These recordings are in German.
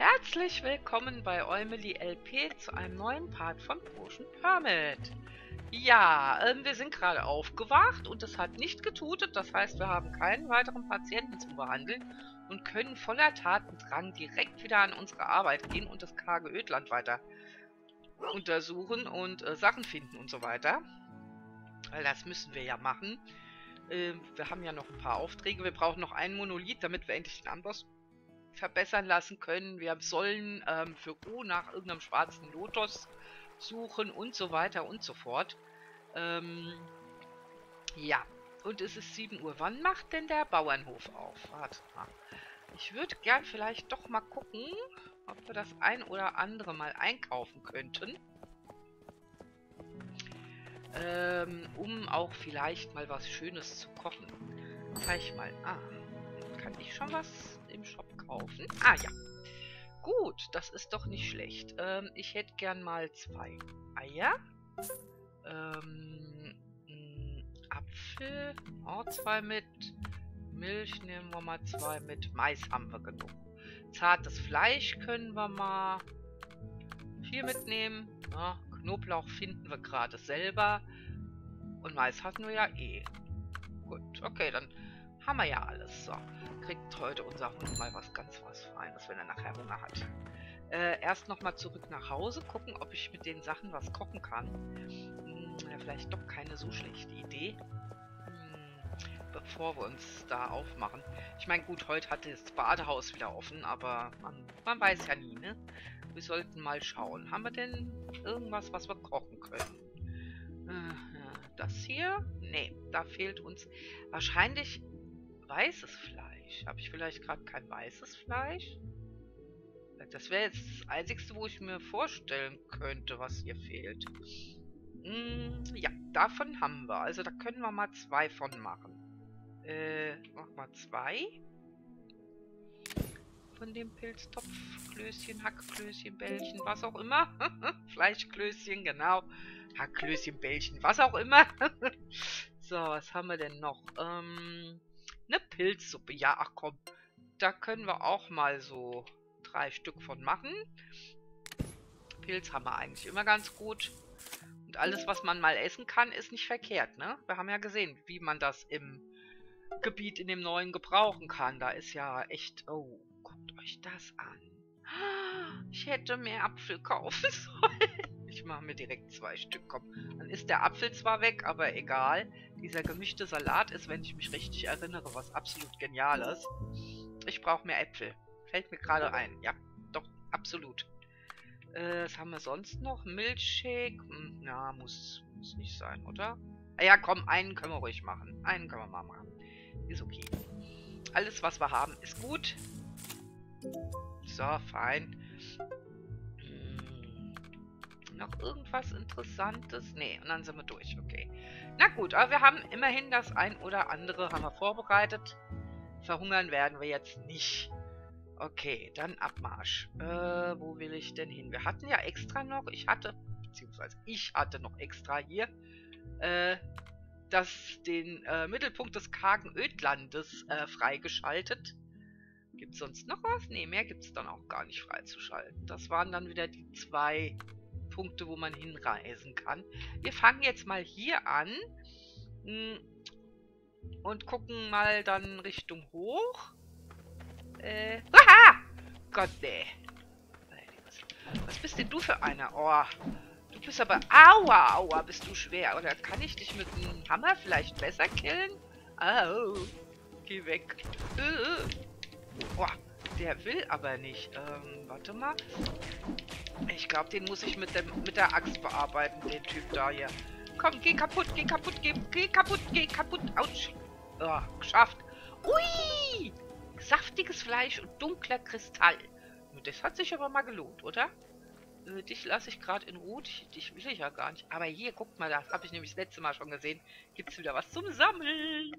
Herzlich willkommen bei Eumeli LP zu einem neuen Part von Potion Permit. Ja, ähm, wir sind gerade aufgewacht und es hat nicht getutet. Das heißt, wir haben keinen weiteren Patienten zu behandeln und können voller Tatendrang direkt wieder an unsere Arbeit gehen und das karge Ödland weiter untersuchen und äh, Sachen finden und so weiter. Weil das müssen wir ja machen. Äh, wir haben ja noch ein paar Aufträge. Wir brauchen noch einen Monolith, damit wir endlich den Amboss verbessern lassen können. Wir sollen ähm, für U nach irgendeinem schwarzen Lotus suchen und so weiter und so fort. Ähm, ja, und es ist 7 Uhr. Wann macht denn der Bauernhof auf? Warte mal. Ich würde gern vielleicht doch mal gucken, ob wir das ein oder andere mal einkaufen könnten. Ähm, um auch vielleicht mal was Schönes zu kochen. Zeig mal. Ah, kann ich schon was im Shop kaufen? Ah, ja. Gut, das ist doch nicht schlecht. Ähm, ich hätte gern mal zwei Eier. Ähm, Apfel. Auch zwei mit. Milch nehmen wir mal zwei mit. Mais haben wir genug. Zartes Fleisch können wir mal vier mitnehmen. Ja, Knoblauch finden wir gerade selber. Und Mais hatten wir ja eh. Gut, okay, dann haben wir ja alles. So, kriegt heute unser Hund mal was ganz was Feines, wenn er nachher Hunger hat. Äh, erst nochmal zurück nach Hause, gucken, ob ich mit den Sachen was kochen kann. Hm, ja, vielleicht doch keine so schlechte Idee. Hm, bevor wir uns da aufmachen. Ich meine, gut, heute hatte das Badehaus wieder offen, aber man, man weiß ja nie, ne? Wir sollten mal schauen. Haben wir denn irgendwas, was wir kochen können? Äh, das hier? Nee, da fehlt uns wahrscheinlich weißes Fleisch. Habe ich vielleicht gerade kein weißes Fleisch? Das wäre jetzt das Einzige, wo ich mir vorstellen könnte, was hier fehlt. Mm, ja, davon haben wir. Also da können wir mal zwei von machen. Äh, mach mal zwei. Von dem Pilztopf, Klößchen, Hackklößchen, Bällchen, was auch immer. Fleischklößchen, genau. Hackklößchen, Bällchen, was auch immer. so, was haben wir denn noch? Ähm, eine Pilzsuppe. Ja, ach komm. Da können wir auch mal so drei Stück von machen. Pilz haben wir eigentlich immer ganz gut. Und alles, was man mal essen kann, ist nicht verkehrt, ne? Wir haben ja gesehen, wie man das im Gebiet in dem neuen gebrauchen kann. Da ist ja echt... Oh, guckt euch das an. Ich hätte mehr Apfel kaufen sollen. Ich mache mir direkt zwei Stück. Komm, dann ist der Apfel zwar weg, aber egal. Dieser gemischte Salat ist, wenn ich mich richtig erinnere, was absolut Geniales. Ich brauche mehr Äpfel. Fällt mir gerade ein. Ja, doch, absolut. Äh, was haben wir sonst noch? Milchshake? Hm, na, muss, muss nicht sein, oder? Ah ja, komm, einen können wir ruhig machen. Einen können wir mal machen. Ist okay. Alles, was wir haben, ist gut. So, fein. Noch irgendwas Interessantes? Nee, und dann sind wir durch. Okay. Na gut, aber wir haben immerhin das ein oder andere haben wir vorbereitet. Verhungern werden wir jetzt nicht. Okay, dann Abmarsch. Äh, wo will ich denn hin? Wir hatten ja extra noch, ich hatte, beziehungsweise ich hatte noch extra hier, äh, das, den äh, Mittelpunkt des kargen Ödlandes äh, freigeschaltet. Gibt es sonst noch was? Ne, mehr gibt es dann auch gar nicht freizuschalten. Das waren dann wieder die zwei Punkte, wo man hinreisen kann. Wir fangen jetzt mal hier an hm, und gucken mal dann Richtung hoch. Äh. Aha! Gott, nee. Was bist denn du für einer? Oh. Du bist aber. Aua, aua, bist du schwer. Oder kann ich dich mit einem Hammer vielleicht besser killen? Au. Geh weg. Oh, der will aber nicht. Ähm, warte mal. Ich glaube, den muss ich mit, dem, mit der Axt bearbeiten, den Typ da hier. Komm, geh kaputt, geh kaputt, geh, geh kaputt, geh kaputt. Autsch. Oh, geschafft. Ui! Saftiges Fleisch und dunkler Kristall. Das hat sich aber mal gelohnt, oder? Äh, dich lasse ich gerade in Ruhe. Dich, dich, will ich ja gar nicht. Aber hier, guckt mal, das habe ich nämlich das letzte Mal schon gesehen. Gibt es wieder was zum Sammeln.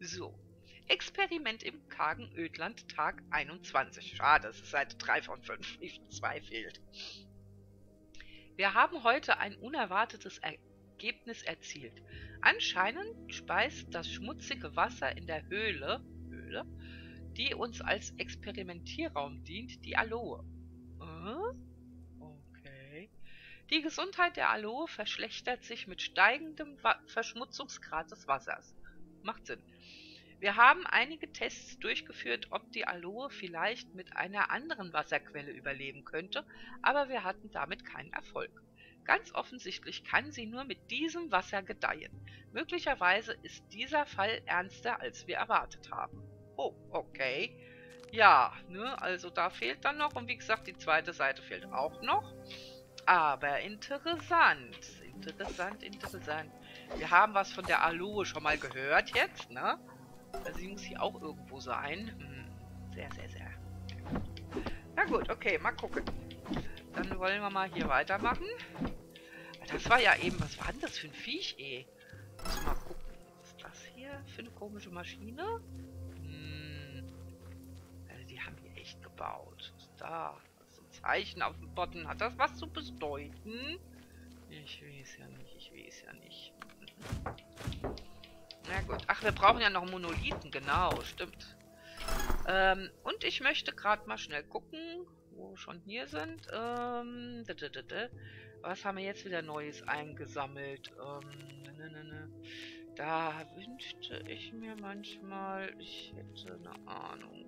So. Experiment im kargen Ödland, Tag 21. Schade, es ist Seite 3 von 5. 2 fehlt. Wir haben heute ein unerwartetes Ergebnis erzielt. Anscheinend speist das schmutzige Wasser in der Höhle, Höhle die uns als Experimentierraum dient, die Aloe. Äh? Okay. Die Gesundheit der Aloe verschlechtert sich mit steigendem Wa Verschmutzungsgrad des Wassers. Macht Sinn. Wir haben einige Tests durchgeführt, ob die Aloe vielleicht mit einer anderen Wasserquelle überleben könnte, aber wir hatten damit keinen Erfolg. Ganz offensichtlich kann sie nur mit diesem Wasser gedeihen. Möglicherweise ist dieser Fall ernster, als wir erwartet haben. Oh, okay. Ja, ne, also da fehlt dann noch. Und wie gesagt, die zweite Seite fehlt auch noch. Aber interessant. Interessant, interessant. Wir haben was von der Aloe schon mal gehört jetzt, ne? Also sie muss hier auch irgendwo sein. Hm, sehr, sehr, sehr. Na gut, okay, mal gucken. Dann wollen wir mal hier weitermachen. Das war ja eben, was war denn das für ein Viech, ey? Muss mal gucken. Was ist das hier für eine komische Maschine? Hm. Also die haben hier echt gebaut. Was ist da? Das ist ein Zeichen auf dem Boden. Hat das was zu bedeuten? Ich weiß ja nicht, ich weiß ja nicht. Na gut. Ach, wir brauchen ja noch Monolithen. Genau, stimmt. Ähm, und ich möchte gerade mal schnell gucken, wo wir schon hier sind. Ähm, was haben wir jetzt wieder Neues eingesammelt? Ähm, ne, ne, ne. Da wünschte ich mir manchmal, ich hätte eine Ahnung.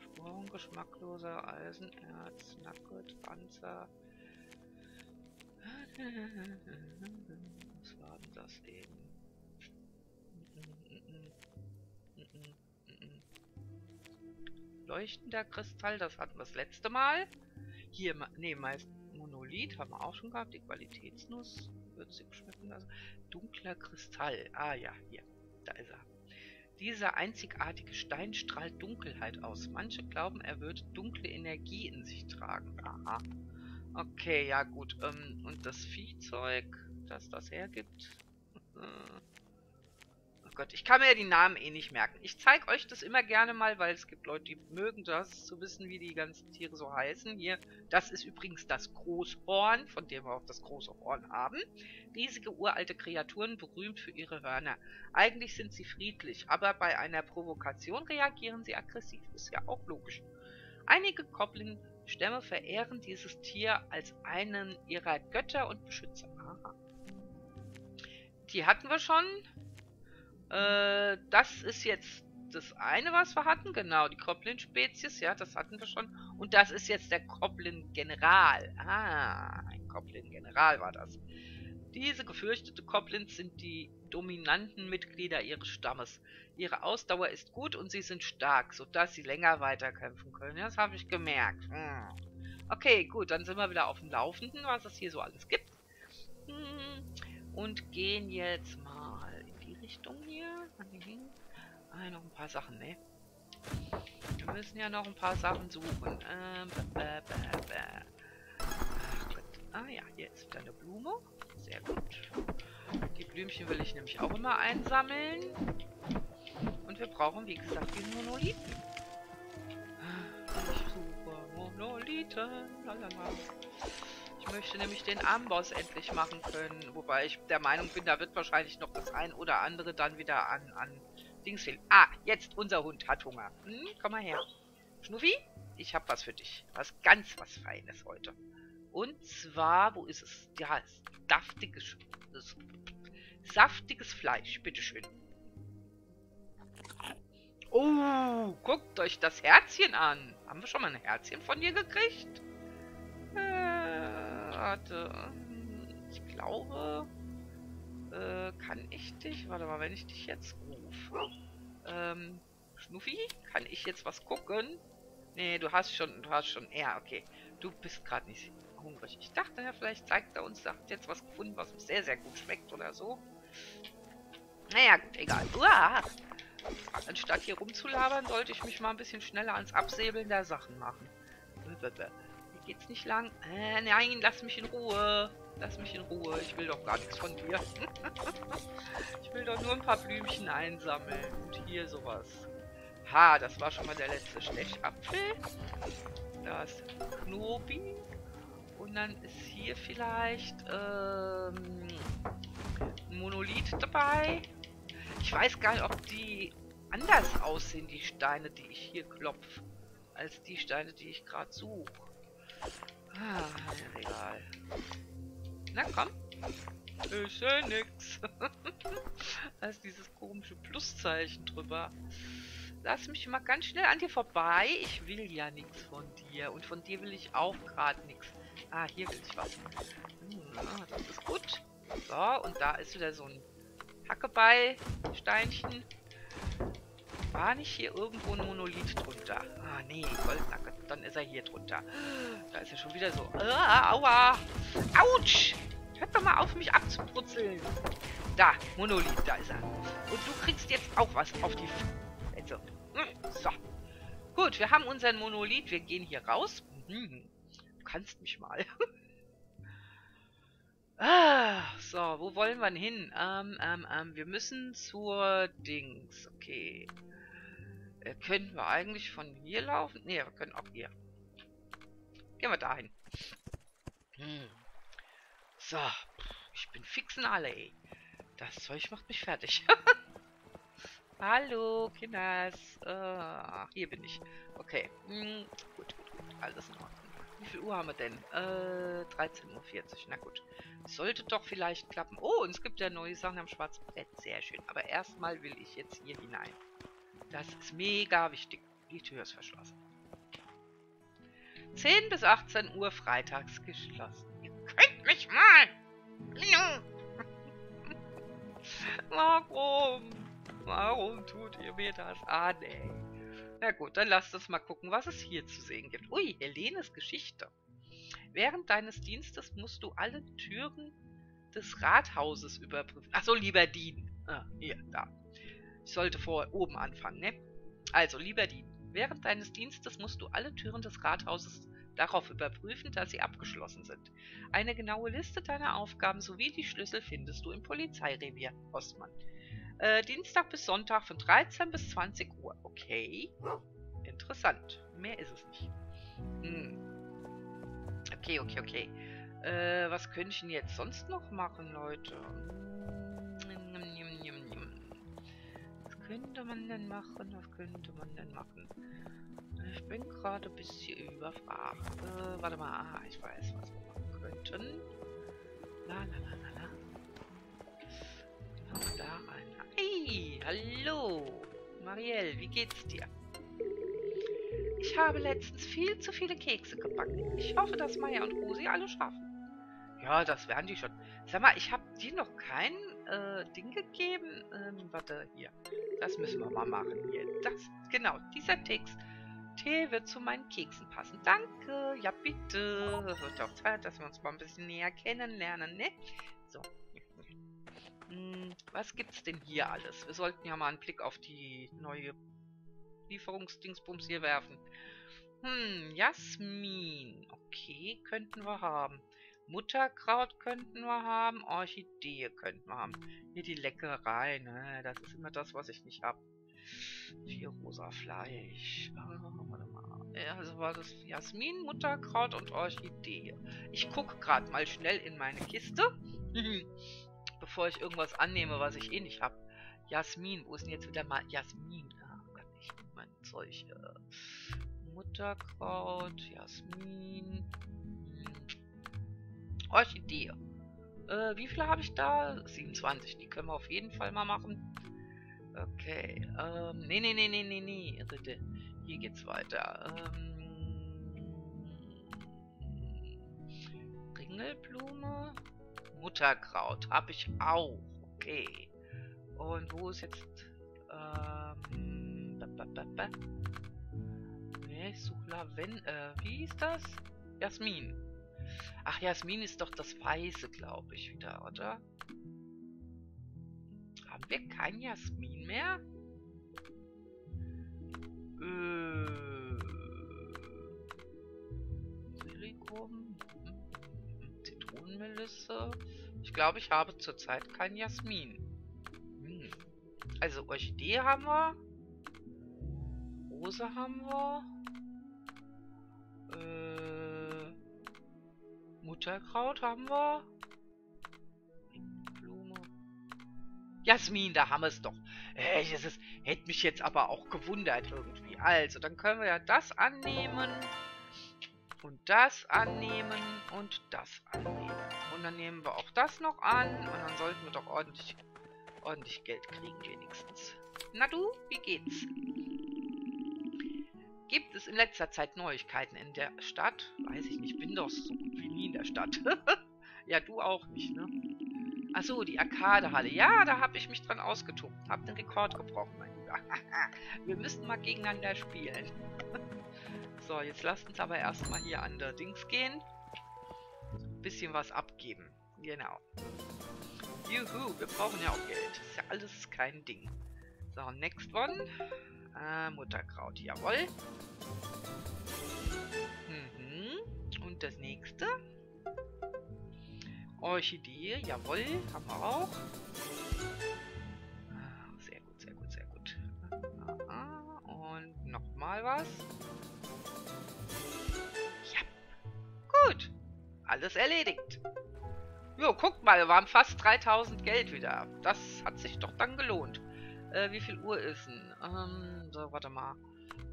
Spuren geschmackloser Eisenerz, Nugget, Panzer. Was war denn das eben? Leuchtender Kristall, das hatten wir das letzte Mal. Hier, ne, meist Monolith haben wir auch schon gehabt. Die Qualitätsnuss. Würzig schmecken lassen. Dunkler Kristall. Ah ja, hier. Da ist er. Dieser einzigartige Stein strahlt Dunkelheit aus. Manche glauben, er würde dunkle Energie in sich tragen. Aha. Okay, ja gut. Ähm, und das Viehzeug, das das hergibt. Gott, ich kann mir ja die Namen eh nicht merken. Ich zeige euch das immer gerne mal, weil es gibt Leute, die mögen das, zu wissen, wie die ganzen Tiere so heißen. Hier, das ist übrigens das Großhorn, von dem wir auch das große Horn haben. Riesige uralte Kreaturen, berühmt für ihre Hörner. Eigentlich sind sie friedlich, aber bei einer Provokation reagieren sie aggressiv. Ist ja auch logisch. Einige Goblin-Stämme verehren dieses Tier als einen ihrer Götter und Beschützer. Aha. Die hatten wir schon. Äh, das ist jetzt das eine, was wir hatten. Genau, die Koblin-Spezies, ja, das hatten wir schon. Und das ist jetzt der Koblin-General. Ah, ein Koblin-General war das. Diese gefürchtete Koblins sind die dominanten Mitglieder ihres Stammes. Ihre Ausdauer ist gut und sie sind stark, sodass sie länger weiterkämpfen können. Das habe ich gemerkt. Hm. Okay, gut, dann sind wir wieder auf dem Laufenden, was es hier so alles gibt. Hm. Und gehen jetzt mal Richtung hier? Ah, noch ein paar Sachen, ne? Wir müssen ja noch ein paar Sachen suchen. Ähm, bäh, bäh, bäh. Ach Gott. Ah ja, ist wieder eine Blume. Sehr gut. Die Blümchen will ich nämlich auch immer einsammeln. Und wir brauchen, wie gesagt, diesen Monolithen. Ich suche Monolithen. Lalala. Möchte nämlich den Amboss endlich machen können. Wobei ich der Meinung bin, da wird wahrscheinlich noch das ein oder andere dann wieder an, an Dings fehlen. Ah, jetzt unser Hund hat Hunger. Hm, komm mal her. Schnuffi, ich habe was für dich. Was ganz was Feines heute. Und zwar, wo ist es? Ja, saftiges, saftiges Fleisch. Bitteschön. Oh, guckt euch das Herzchen an. Haben wir schon mal ein Herzchen von dir gekriegt? Warte. Ich glaube, äh, kann ich dich... Warte mal, wenn ich dich jetzt rufe. Ähm, Schnuffi, kann ich jetzt was gucken? Nee, du hast schon, du hast schon... Ja, okay. Du bist gerade nicht hungrig. Ich dachte ja, vielleicht zeigt er uns, hat jetzt was gefunden, was uns sehr, sehr gut schmeckt oder so. Naja, gut, egal. Uah! Anstatt hier rumzulabern, sollte ich mich mal ein bisschen schneller ans Absäbeln der Sachen machen geht's nicht lang? Äh, nein, lass mich in Ruhe. Lass mich in Ruhe. Ich will doch gar nichts von dir. ich will doch nur ein paar Blümchen einsammeln. Und hier sowas. Ha, das war schon mal der letzte Stechapfel. Da ist Knobi. Und dann ist hier vielleicht ähm, ein Monolith dabei. Ich weiß gar nicht, ob die anders aussehen, die Steine, die ich hier klopfe, als die Steine, die ich gerade suche. Ah, egal. Na komm. Ich sehe nix. ist dieses komische Pluszeichen drüber. Lass mich mal ganz schnell an dir vorbei. Ich will ja nichts von dir. Und von dir will ich auch gerade nichts. Ah, hier will ich was. Hm, ah, das ist gut. So, und da ist wieder so ein Hackeball-Steinchen. War nicht hier irgendwo ein Monolith drunter? Ah, nee, Goldnacke. Dann ist er hier drunter. Da ist er schon wieder so. Ah, aua. Autsch. Hört doch mal auf, mich abzubrutzeln. Da, Monolith, da ist er. Und du kriegst jetzt auch was auf die... Also, so. Gut, wir haben unseren Monolith. Wir gehen hier raus. Hm, du kannst mich mal. ah, so, wo wollen wir hin? Ähm, ähm, ähm, wir müssen zur Dings. Okay. Äh, könnten wir eigentlich von hier laufen? Ne, wir können auch hier. Gehen wir dahin. Hm. So. Ich bin fixen alle, ey. Das Zeug macht mich fertig. Hallo, Kinders. Uh, hier bin ich. Okay. Hm, gut, gut, gut. Alles in Ordnung. Wie viel Uhr haben wir denn? Äh, 13.40 Uhr. Na gut. Sollte doch vielleicht klappen. Oh, und es gibt ja neue Sachen am schwarzen Brett. Sehr schön. Aber erstmal will ich jetzt hier hinein. Das ist mega wichtig. Die Tür ist verschlossen. 10 bis 18 Uhr freitags geschlossen. Ihr könnt mich mal! Warum? Warum tut ihr mir das an, ey? Na gut, dann lasst uns mal gucken, was es hier zu sehen gibt. Ui, Helenes Geschichte. Während deines Dienstes musst du alle Türen des Rathauses überprüfen. Achso, lieber dienen. Ah, hier, da. Ich sollte vor oben anfangen, ne? Also, lieber Dieb, während deines Dienstes musst du alle Türen des Rathauses darauf überprüfen, dass sie abgeschlossen sind. Eine genaue Liste deiner Aufgaben sowie die Schlüssel findest du im Polizeirevier Ostmann. Äh, Dienstag bis Sonntag von 13 bis 20 Uhr. Okay. Interessant. Mehr ist es nicht. Hm. Okay, okay, okay. Äh, was könnte ich denn jetzt sonst noch machen, Leute? Könnte man denn machen? Was könnte man denn machen? Ich bin gerade ein bisschen überfragt. Äh, warte mal. Ah, ich weiß, was wir machen könnten. La la la la la. Genau da rein. Hey, hallo. Marielle, wie geht's dir? Ich habe letztens viel zu viele Kekse gebacken. Ich hoffe, dass Maya und Rosi alle schaffen. Ja, das werden die schon. Sag mal, ich habe dir noch kein äh, Ding gegeben. Ähm, warte, hier. Das müssen wir mal machen. Hier, das, genau, dieser Text. Tee wird zu meinen Keksen passen. Danke. Ja, bitte. Es wird auch Zeit, dass wir uns mal ein bisschen näher kennenlernen, ne? So. Hm, was gibt's denn hier alles? Wir sollten ja mal einen Blick auf die neue Lieferungsdingsbums hier werfen. Hm, Jasmin. Okay, könnten wir haben. Mutterkraut könnten wir haben, Orchidee könnten wir haben. Hier die Leckerei, ne? Das ist immer das, was ich nicht hab. Viel rosa Fleisch. Oh, warte mal. Also war das Jasmin, Mutterkraut und Orchidee. Ich gucke gerade mal schnell in meine Kiste. bevor ich irgendwas annehme, was ich eh nicht hab. Jasmin, wo ist denn jetzt wieder mal Jasmin? Ah, Gott, ich mein Zeug. Äh, Mutterkraut, Jasmin. Orchidee. Äh, wie viele habe ich da? 27. Die können wir auf jeden Fall mal machen. Okay. Ähm, nee, nee, nee, nee, nee, nee. Hier geht's weiter. Ähm, Ringelblume. Mutterkraut. Habe ich auch. Okay. Und wo ist jetzt... Ähm, ba, ba, ba, ba. Nee, ich suche Lavendel. Äh, wie hieß das? Jasmin. Ach, Jasmin ist doch das Weiße, glaube ich, wieder, oder? Haben wir kein Jasmin mehr? Äh, Silikon, Zitronenmelisse. Ich glaube, ich habe zurzeit kein Jasmin. Hm. Also Orchidee haben wir. Rose haben wir. Mutterkraut haben wir. Blume. Jasmin, da haben wir es doch. Ey, das Hätte mich jetzt aber auch gewundert irgendwie. Also, dann können wir ja das annehmen. Und das annehmen und das annehmen. Und dann nehmen wir auch das noch an. Und dann sollten wir doch ordentlich, ordentlich Geld kriegen wenigstens. Na du, wie geht's? Gibt es in letzter Zeit Neuigkeiten in der Stadt? Weiß ich nicht, bin doch so gut wie nie in der Stadt. ja, du auch nicht, ne? Achso, die Arkadehalle. Ja, da habe ich mich dran ausgetobt. Hab den Rekord gebrochen, mein Lieber. wir müssen mal gegeneinander spielen. So, jetzt lasst uns aber erstmal hier an der Dings gehen. Bisschen was abgeben. Genau. Juhu, wir brauchen ja auch Geld. Ist ja alles kein Ding. So, next one. Äh, Mutterkraut, jawohl. Mhm. Und das nächste. Orchidee, jawohl, haben wir auch. Ah, sehr gut, sehr gut, sehr gut. Und nochmal was. Gut. Alles erledigt. Jo, guckt mal, wir waren fast 3000 Geld wieder. Das hat sich doch dann gelohnt. Äh, wie viel Uhr ist denn? Ähm, so, warte mal.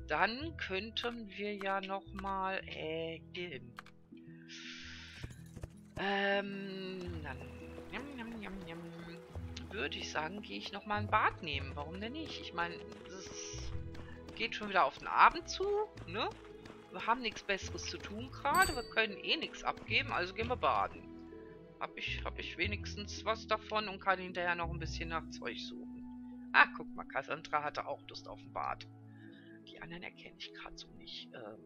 Dann könnten wir ja nochmal... Äh, hin. Ähm, dann... Jam, jam, jam, jam, würde ich sagen, gehe ich nochmal ein Bad nehmen. Warum denn nicht? Ich meine, es geht schon wieder auf den Abend zu, ne? Wir haben nichts Besseres zu tun gerade. Wir können eh nichts abgeben, also gehen wir baden. Hab ich, hab ich wenigstens was davon und kann hinterher noch ein bisschen nach Zeug suchen. Ah, guck mal, Cassandra hatte auch Lust auf ein Bad. Die anderen erkenne ich gerade so nicht. Ähm,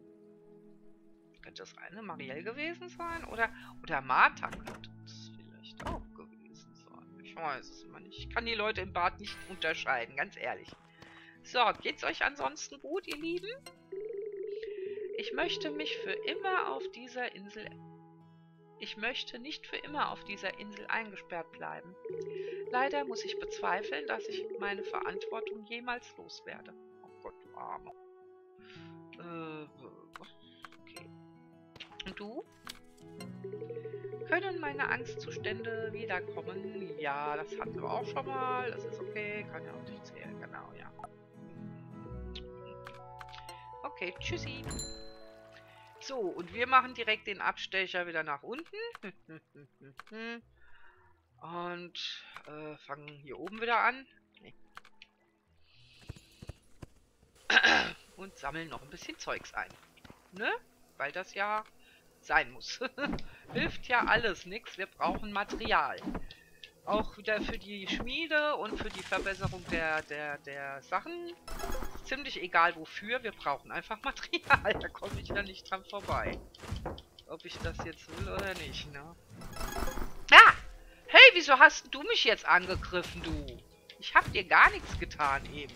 könnte das eine Marielle gewesen sein? Oder, oder Martha könnte es vielleicht auch gewesen sein. Ich weiß es immer nicht. Ich kann die Leute im Bad nicht unterscheiden, ganz ehrlich. So, geht's euch ansonsten gut, ihr Lieben? Ich möchte mich für immer auf dieser Insel... Ich möchte nicht für immer auf dieser Insel eingesperrt bleiben. Leider muss ich bezweifeln, dass ich meine Verantwortung jemals loswerde. Oh Gott, du Arme. Äh, okay. Und du? Können meine Angstzustände wiederkommen? Ja, das hatten wir auch schon mal. Das ist okay. Kann ja auch nicht zählen. Genau, ja. Okay, tschüssi. So, und wir machen direkt den Abstecher wieder nach unten. und äh, fangen hier oben wieder an. Und sammeln noch ein bisschen Zeugs ein. Ne? Weil das ja sein muss. Hilft ja alles nichts. Wir brauchen Material. Auch wieder für die Schmiede und für die Verbesserung der, der, der Sachen ziemlich egal wofür, wir brauchen einfach Material. Da komme ich ja nicht dran vorbei. Ob ich das jetzt will oder nicht, ne? Ah! Hey, wieso hast du mich jetzt angegriffen, du? Ich hab dir gar nichts getan eben.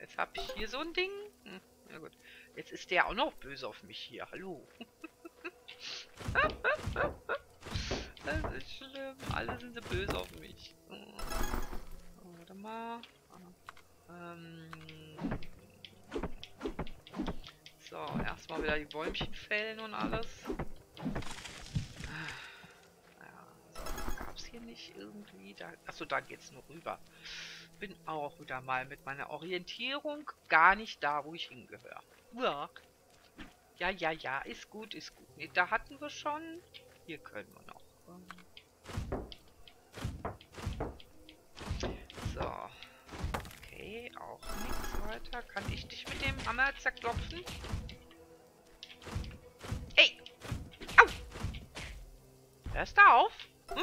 Jetzt hab ich hier so ein Ding. Hm, na gut. Jetzt ist der auch noch böse auf mich hier. Hallo. das ist schlimm. Alle sind so böse auf mich. Mal. Ähm so, erstmal wieder die Bäumchen fällen und alles. Ja, so, gab es hier nicht irgendwie... Da, achso, da geht's nur rüber. Bin auch wieder mal mit meiner Orientierung gar nicht da, wo ich hingehöre. Ja. Ja, ja, ja, ist gut, ist gut. Ne, da hatten wir schon. Hier können wir noch. Auch nichts weiter. Kann ich dich mit dem Hammer zerklopfen? Ey! Au! Hörst du auf?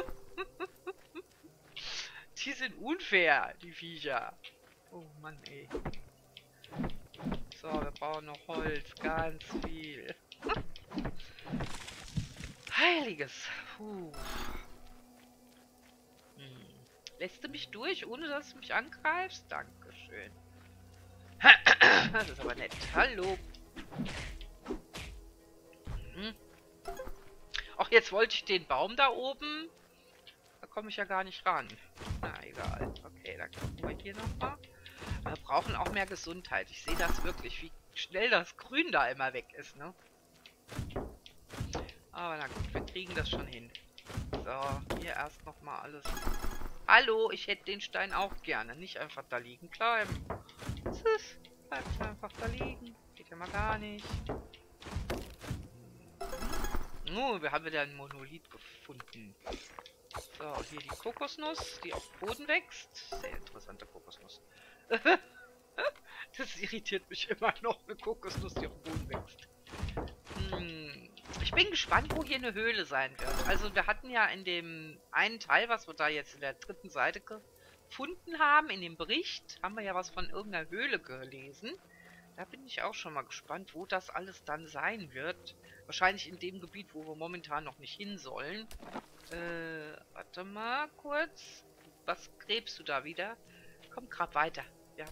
die sind unfair, die Viecher. Oh Mann, ey. So, wir brauchen noch Holz. Ganz viel. Heiliges. Puh. Hm. Lässt du mich durch, ohne dass du mich angreifst? Dankeschön. Das ist aber nett. Hallo. Hm. Ach, jetzt wollte ich den Baum da oben. Da komme ich ja gar nicht ran. Na, egal. Okay, dann gucken wir hier nochmal. Wir brauchen auch mehr Gesundheit. Ich sehe das wirklich, wie schnell das Grün da immer weg ist, ne? Aber na gut, wir kriegen das schon hin. So, hier erst nochmal alles Hallo, ich hätte den Stein auch gerne. Nicht einfach da liegen bleiben. Was ist? Bleibst einfach da liegen. Geht ja mal gar nicht. Oh, wir haben wieder ein Monolith gefunden. So, hier die Kokosnuss, die auf Boden wächst. Sehr interessante Kokosnuss. das irritiert mich immer noch, eine Kokosnuss, die auf Boden wächst. Hm. Ich bin gespannt, wo hier eine Höhle sein wird. Also wir hatten ja in dem einen Teil, was wir da jetzt in der dritten Seite gefunden haben, in dem Bericht, haben wir ja was von irgendeiner Höhle gelesen. Da bin ich auch schon mal gespannt, wo das alles dann sein wird. Wahrscheinlich in dem Gebiet, wo wir momentan noch nicht hin sollen. Äh, warte mal kurz. Was gräbst du da wieder? Komm, grab weiter. Ja.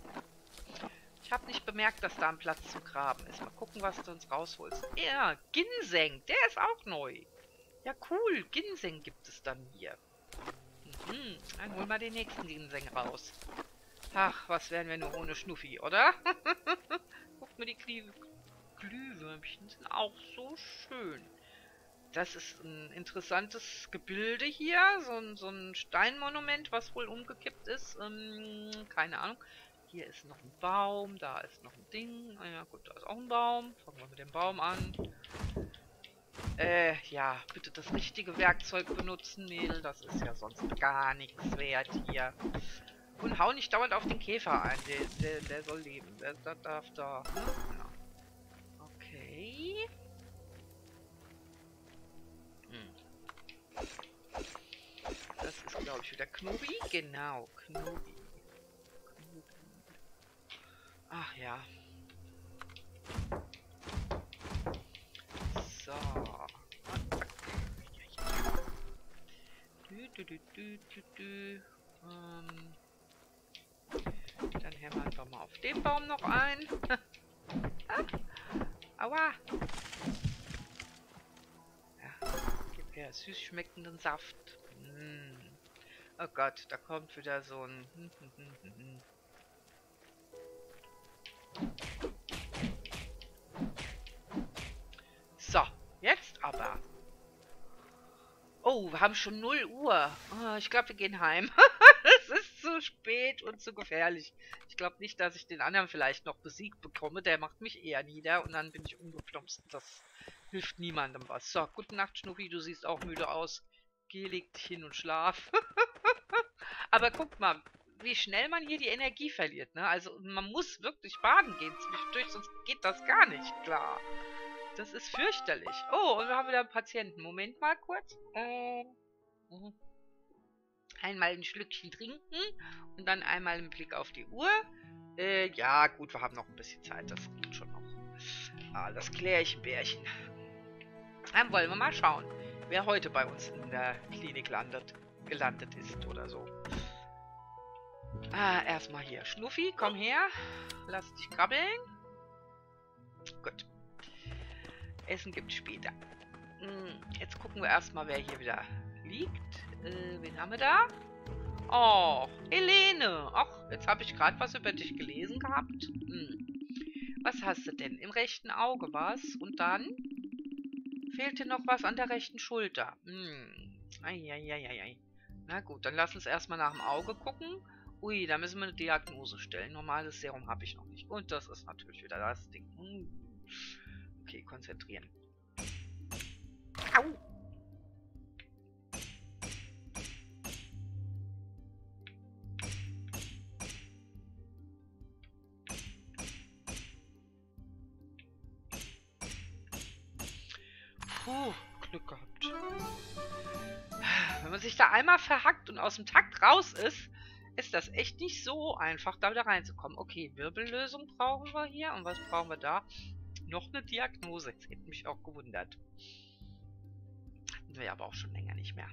Ich habe nicht bemerkt, dass da ein Platz zum Graben ist. Mal gucken, was du uns rausholst. Ja, Ginseng. Der ist auch neu. Ja, cool. Ginseng gibt es dann hier. Mhm. Dann hol mal den nächsten Ginseng raus. Ach, was wären wir nur ohne Schnuffi, oder? Guckt mir die Glüh Glühwürmchen sind auch so schön. Das ist ein interessantes Gebilde hier. So ein, so ein Steinmonument, was wohl umgekippt ist. Ähm, keine Ahnung. Hier ist noch ein Baum, da ist noch ein Ding. Ah ja, gut, da ist auch ein Baum. Fangen wir mit dem Baum an. Äh, ja, bitte das richtige Werkzeug benutzen, Mädel. Das ist ja sonst gar nichts wert hier. Und hau nicht dauernd auf den Käfer ein. Der, der, der soll leben. Der, der darf da. Ne? Ja. Okay. Hm. Das ist, glaube ich, wieder Knubi. Genau, Knubi. Ach ja. So. Du, du, du. Ähm. Dann hämmern wir mal auf den Baum noch ein. ah. Aua. Ja, gib her süß schmeckenden Saft. Mm. Oh Gott, da kommt wieder so ein... So, jetzt aber. Oh, wir haben schon 0 Uhr. Oh, ich glaube, wir gehen heim. es ist zu spät und zu gefährlich. Ich glaube nicht, dass ich den anderen vielleicht noch besiegt bekomme. Der macht mich eher nieder und dann bin ich umgeplumpst. Das hilft niemandem was. So, gute Nacht, Schnuffi. Du siehst auch müde aus. Geh, leg dich hin und schlaf. Aber guck mal, wie schnell man hier die Energie verliert. Ne? Also man muss wirklich baden gehen zwischendurch, sonst geht das gar nicht klar. Das ist fürchterlich. Oh, und wir haben wieder einen Patienten. Moment mal kurz. Äh, mhm. einmal ein Schlückchen trinken und dann einmal einen Blick auf die Uhr. Äh, ja, gut, wir haben noch ein bisschen Zeit. Das geht schon noch. Ah, das kläre ich Bärchen. Dann wollen wir mal schauen, wer heute bei uns in der Klinik landet, gelandet ist oder so. Ah, erstmal hier. Schnuffi, komm her. Lass dich krabbeln. Gut. Essen gibt später. Hm, jetzt gucken wir erstmal, wer hier wieder liegt. Äh, wen haben wir da? Oh, Helene. Ach, jetzt habe ich gerade was über dich gelesen gehabt. Hm. Was hast du denn? Im rechten Auge was? Und dann? Fehlte noch was an der rechten Schulter. Hm. Na gut, dann lass uns erstmal nach dem Auge gucken. Ui, da müssen wir eine Diagnose stellen. Normales Serum habe ich noch nicht. Und das ist natürlich wieder das Ding. Hm. Okay, konzentrieren. Au! Puh, Glück gehabt. Wenn man sich da einmal verhackt und aus dem Takt raus ist, ist das echt nicht so einfach, da wieder reinzukommen. Okay, Wirbellösung brauchen wir hier. Und was brauchen wir da? Noch eine Diagnose. Jetzt hätte mich auch gewundert. Hatten wir aber auch schon länger nicht mehr.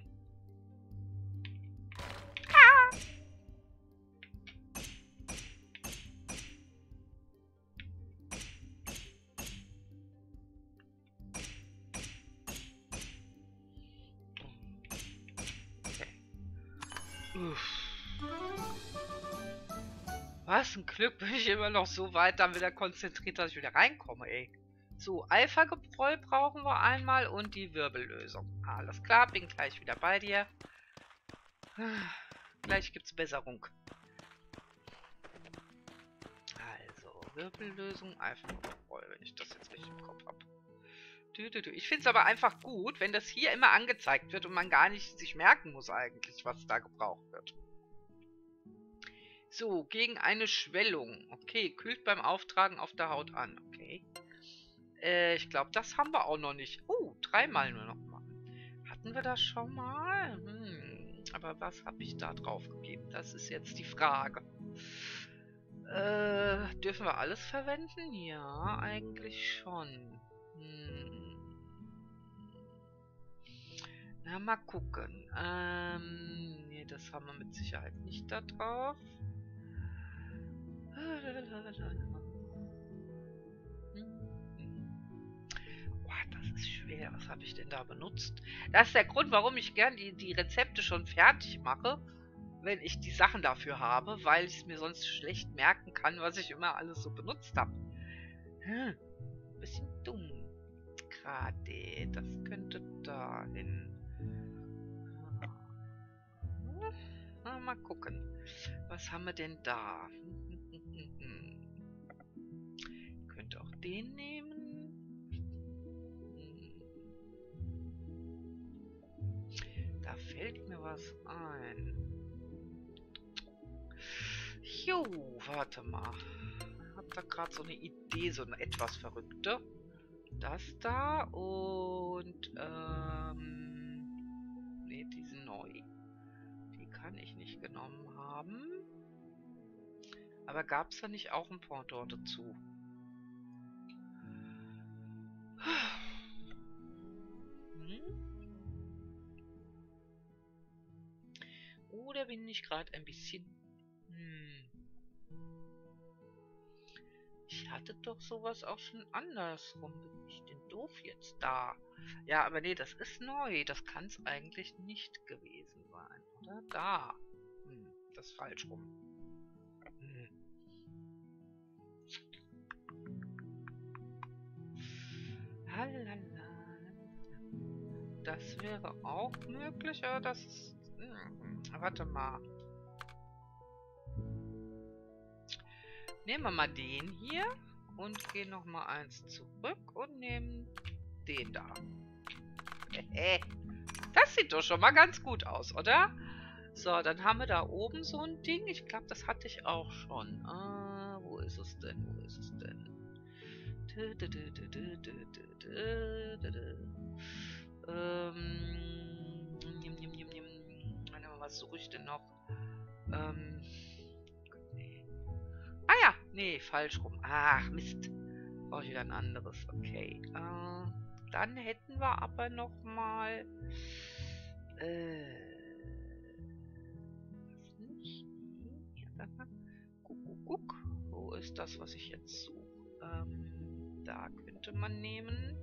Ah! Was ein Glück bin ich immer noch so weit dann wieder konzentriert, dass ich wieder reinkomme, ey. So, Alpha-Gebräu brauchen wir einmal und die Wirbellösung. Alles klar, bin gleich wieder bei dir. Gleich gibt's Besserung. Also, Wirbellösung, voll, wenn ich das jetzt richtig im Kopf habe. Ich finde es aber einfach gut, wenn das hier immer angezeigt wird und man gar nicht sich merken muss eigentlich, was da gebraucht wird. So, gegen eine Schwellung. Okay, kühlt beim Auftragen auf der Haut an. Okay. Äh, ich glaube, das haben wir auch noch nicht. Oh, dreimal nur noch mal. Hatten wir das schon mal? Hm, aber was habe ich da drauf gegeben? Das ist jetzt die Frage. Äh, dürfen wir alles verwenden? Ja, eigentlich schon. Hm. Na, mal gucken. Ähm, nee, das haben wir mit Sicherheit nicht da drauf. Boah, das ist schwer. Was habe ich denn da benutzt? Das ist der Grund, warum ich gern die, die Rezepte schon fertig mache, wenn ich die Sachen dafür habe, weil ich es mir sonst schlecht merken kann, was ich immer alles so benutzt habe. Hm, bisschen dumm. Gerade, das könnte da hin. mal gucken. Was haben wir denn da? Könnte auch den nehmen. Da fällt mir was ein. Jo, warte mal. Hab da gerade so eine Idee, so eine etwas verrückte. Das da und ähm, ne, die sind neu. Die kann ich nicht genommen haben. Aber gab es da nicht auch ein Pendant dazu? Oder bin ich gerade ein bisschen... Hm. Ich hatte doch sowas auch schon andersrum. Bin ich denn doof jetzt da? Ja, aber nee, das ist neu. Das kann es eigentlich nicht gewesen sein, oder? Da. Hm, das ist falsch rum. Das wäre auch möglich, aber das ist Warte mal. Nehmen wir mal den hier und gehen noch mal eins zurück und nehmen den da. Das sieht doch schon mal ganz gut aus, oder? So, dann haben wir da oben so ein Ding. Ich glaube, das hatte ich auch schon. Ah, wo ist es denn? Wo ist es denn? Ähm, was suche ich denn noch? Ähm. Ah ja, nee, falsch rum. Ach, Mist. Brauche ich wieder ein anderes. Okay. Äh, dann hätten wir aber noch mal. Äh. Nicht. Ja, guck, guck, guck. Wo ist das, was ich jetzt suche? Ähm, da könnte man nehmen.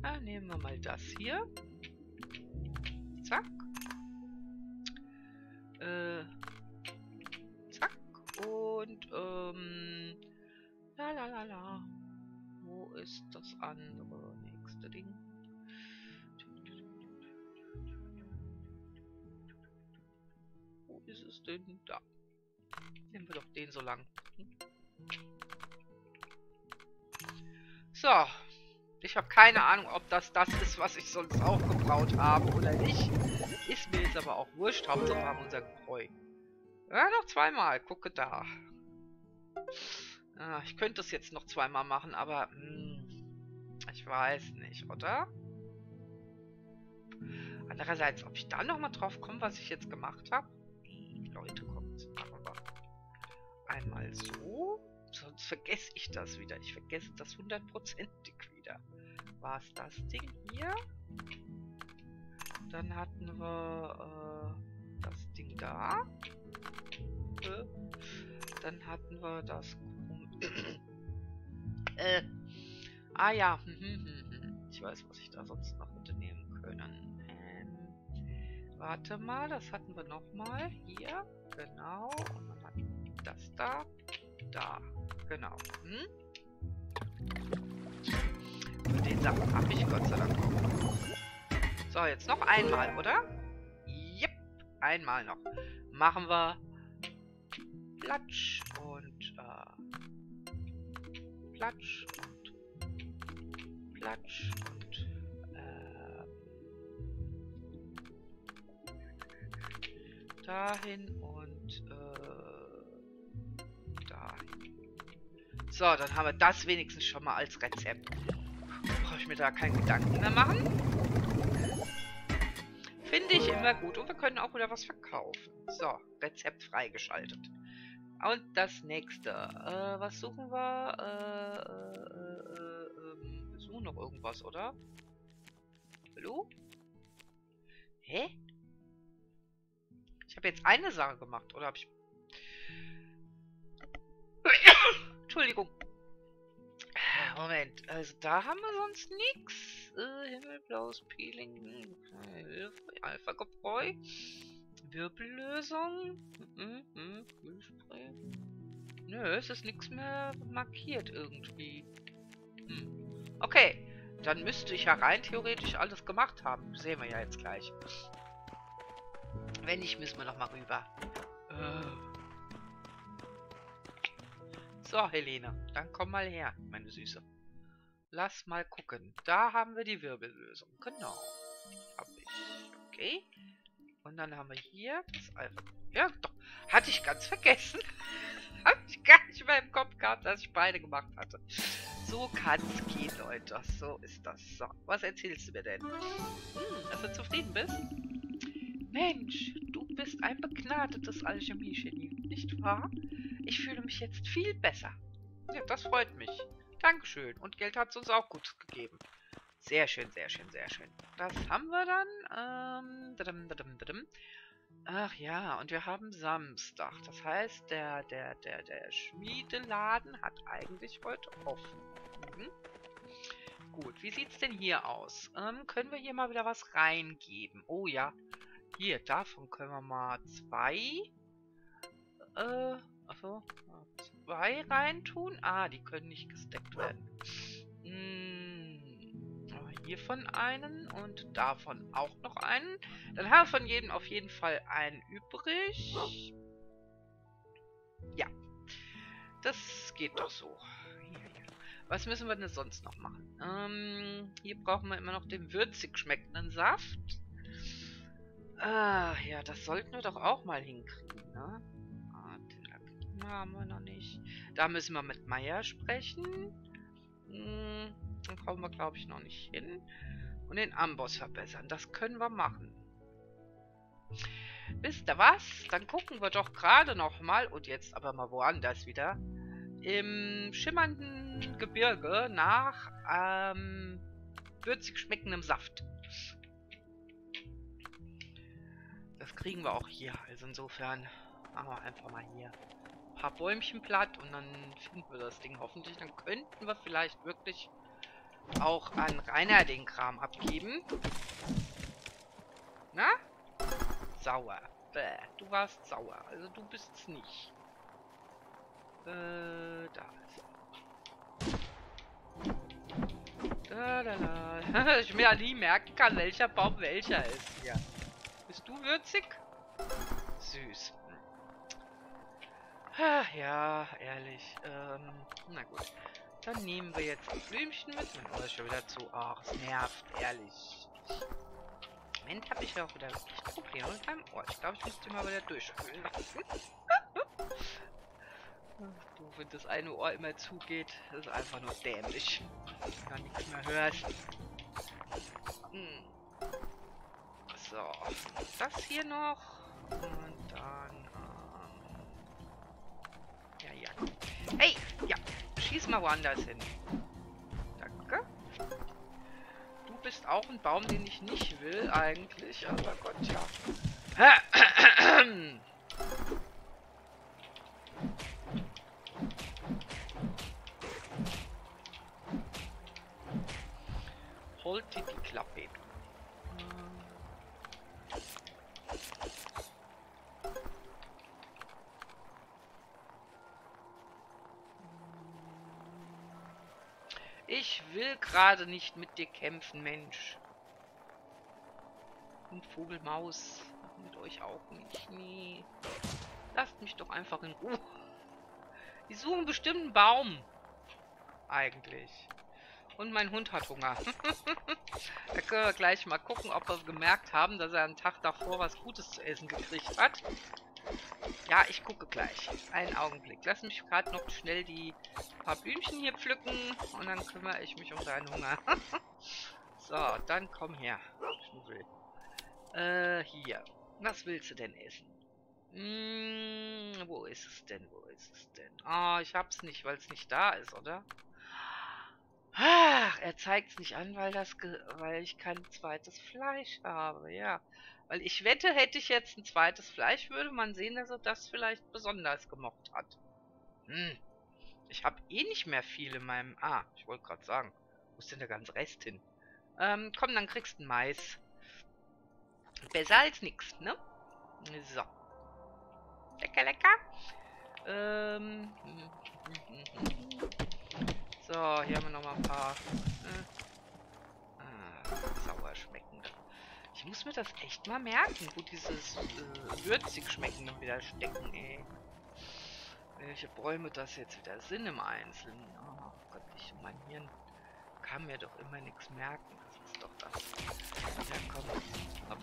Na, nehmen wir mal das hier. Zack. Ist es denn? Da. Nehmen wir doch den so lang. So, ich habe keine Ahnung, ob das das ist, was ich sonst auch gebraut habe oder nicht. Ist mir jetzt aber auch wurscht. Hauptsache wir haben unser Gebräu. Ja, noch zweimal. Gucke da. Ah, ich könnte es jetzt noch zweimal machen, aber... Mh, hm, ich weiß nicht, oder? Andererseits, ob ich da nochmal drauf komme, was ich jetzt gemacht habe? Leute, kommt. Machen wir. Einmal so. Sonst vergesse ich das wieder. Ich vergesse das hundertprozentig wieder. War es das Ding hier? Dann hatten wir äh, das Ding da. Äh, dann hatten wir das... äh, ah ja. ich weiß, was ich da sonst noch hätte nehmen können. Warte mal, das hatten wir nochmal. Hier. Genau. Und dann wir das da. Da. Genau. Hm? Und den Sachen habe ich Gott sei Dank auch. So, jetzt noch einmal, oder? Yep, einmal noch. Machen wir Platsch und äh, Platsch und Platsch und dahin und äh, dahin. So, dann haben wir das wenigstens schon mal als Rezept. Brauche ich mir da keinen Gedanken mehr machen. Finde ich immer gut. Und wir können auch wieder was verkaufen. So, Rezept freigeschaltet. Und das nächste. Äh, was suchen wir? Äh, äh, äh, wir suchen noch irgendwas, oder? Hallo? Hä? Habe jetzt eine Sache gemacht, oder habe ich... Entschuldigung. Moment, also da haben wir sonst nichts. Äh, Himmelblaues Peeling, Alpha-Gebräu. Wirbellösung. Mhm. Nö, es ist nichts mehr markiert irgendwie. Hm. Okay, dann müsste ich ja rein theoretisch alles gemacht haben. Sehen wir ja jetzt gleich. Wenn nicht, müssen wir nochmal rüber. Äh. So, Helene, dann komm mal her, meine Süße. Lass mal gucken. Da haben wir die Wirbellösung. Genau. Hab ich. Okay. Und dann haben wir hier das Alpha. Ja, doch. Hatte ich ganz vergessen. Habe ich gar nicht mehr im Kopf gehabt, dass ich beide gemacht hatte. So kann es gehen, Leute. So ist das. So, was erzählst du mir denn? Hm, dass du zufrieden bist? Mensch, du bist ein begnadetes Alchemie-Genie, nicht wahr? Ich fühle mich jetzt viel besser. Ja, das freut mich. Dankeschön. Und Geld hat es uns auch gut gegeben. Sehr schön, sehr schön, sehr schön. Das haben wir dann. Ähm, Ach ja, und wir haben Samstag. Das heißt, der, der, der, der Schmiedeladen hat eigentlich heute offen. Mhm. Gut, wie sieht's denn hier aus? Ähm, können wir hier mal wieder was reingeben? Oh ja, hier, davon können wir mal zwei. Äh, achso, zwei reintun. Ah, die können nicht gesteckt werden. hiervon einen und davon auch noch einen. Dann haben wir von jedem auf jeden Fall einen übrig. Ja. Das geht doch so. Was müssen wir denn sonst noch machen? Ähm, hier brauchen wir immer noch den würzig schmeckenden Saft. Ah, ja, das sollten wir doch auch mal hinkriegen, ne? Ah, den haben wir noch nicht. Da müssen wir mit Meier sprechen. Hm, dann kommen wir, glaube ich, noch nicht hin. Und den Amboss verbessern. Das können wir machen. Wisst ihr was? Dann gucken wir doch gerade noch mal, und jetzt aber mal woanders wieder, im schimmernden Gebirge nach ähm, würzig schmeckendem Saft. Das kriegen wir auch hier. Also insofern machen wir einfach mal hier ein paar Bäumchen platt und dann finden wir das Ding hoffentlich. Dann könnten wir vielleicht wirklich auch an Rainer den Kram abgeben. Na? Sauer. Bäh, du warst sauer. Also du bist's nicht. Äh, da ist er. Da, da, da. ich mir ja nie merken kann, welcher Baum welcher ist hier. Bist du würzig? Süß. Ach ja, ehrlich. Ähm, na gut. Dann nehmen wir jetzt ein Blümchen mit. Mein Ohr ist schon wieder zu. Ach, es nervt, ehrlich. Im Moment habe ich ja auch wieder wirklich Probleme mit meinem Ohr. Ich glaube, ich müsste mal wieder durchspülen lassen. du, wenn das eine Ohr immer zugeht, ist einfach nur dämlich. Gar nichts mehr hörst. Hm. So, das hier noch. Und dann... Ähm, ja, ja. Hey, ja, schieß mal woanders hin. Danke. Du bist auch ein Baum, den ich nicht will, eigentlich. Aber Gott, ja. Holt die Klappe. Gerade nicht mit dir kämpfen, Mensch. Und Vogelmaus. Mit euch auch nicht. Nee. Lasst mich doch einfach in Ruhe. Die suchen bestimmt einen Baum. Eigentlich. Und mein Hund hat Hunger. da können wir gleich mal gucken, ob wir gemerkt haben, dass er einen Tag davor was Gutes zu essen gekriegt hat. Ja, ich gucke gleich. Einen Augenblick. Lass mich gerade noch schnell die paar Blümchen hier pflücken und dann kümmere ich mich um deinen Hunger. so, dann komm her, Schnuffel. Äh, hier. Was willst du denn essen? Hm, wo ist es denn? Wo ist es denn? Ah, oh, ich hab's nicht, weil es nicht da ist, oder? Ach, er zeigt es nicht an, weil, das weil ich kein zweites Fleisch habe, ja. Weil ich wette, hätte ich jetzt ein zweites Fleisch, würde man sehen, dass er das vielleicht besonders gemocht hat. Hm. Ich habe eh nicht mehr viel in meinem... Ah, ich wollte gerade sagen. Wo ist denn der ganze Rest hin? Ähm, komm, dann kriegst du Mais. Besser als nix, ne? So. Lecker, lecker. Ähm. So, hier haben wir nochmal ein paar. Äh, ah, sauer schmeckende. Ich muss mir das echt mal merken, wo dieses äh, würzig schmeckende wieder stecken, ey. Welche Bäume das jetzt wieder sind im Einzelnen. Oh Gott, ich mein Hirn kann mir doch immer nichts merken. Das ist doch das. Ja, komm. Ab.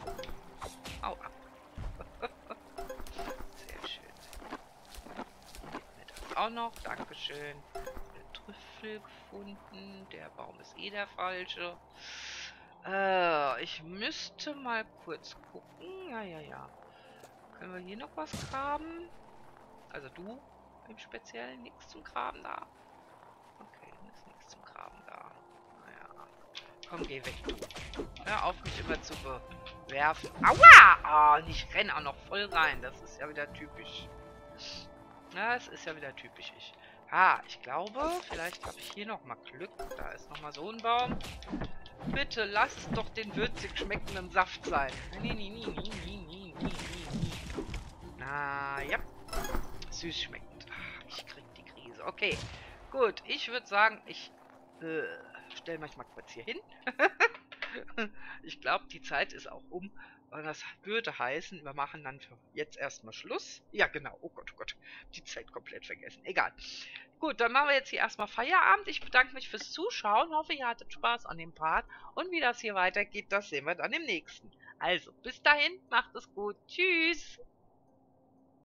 Au ab. Sehr schön. Mir das auch noch. Dankeschön. Trüffel gefunden. Der Baum ist eh der falsche. Äh, ich müsste mal kurz gucken. Ja, ja, ja. Können wir hier noch was graben? Also du im Speziellen nichts zum Graben da. Okay, ist nichts zum Graben da. Naja. Komm, geh weg, du. Hör auf, mich immer zu bewerfen. Aua! Oh, und ich renne auch noch voll rein. Das ist ja wieder typisch. Ja, es ist ja wieder typisch ich. Ah, ich glaube, vielleicht habe ich hier noch mal Glück. Da ist noch mal so ein Baum. Bitte lass es doch den würzig schmeckenden Saft sein. Nee, nee, nee, nee, nee, nee, nee, nee. Na, ja. Süß schmeckend. Ach, ich krieg die Krise. Okay, gut. Ich würde sagen, ich äh, stelle mal kurz hier hin. ich glaube, die Zeit ist auch um. Und das würde heißen, wir machen dann jetzt erstmal Schluss. Ja, genau. Oh Gott, oh Gott. Die Zeit komplett vergessen. Egal. Gut, dann machen wir jetzt hier erstmal Feierabend. Ich bedanke mich fürs Zuschauen. Hoffe, ihr hattet Spaß an dem Part. Und wie das hier weitergeht, das sehen wir dann im nächsten. Also, bis dahin, macht es gut. Tschüss.